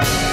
Bye.